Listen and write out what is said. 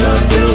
way So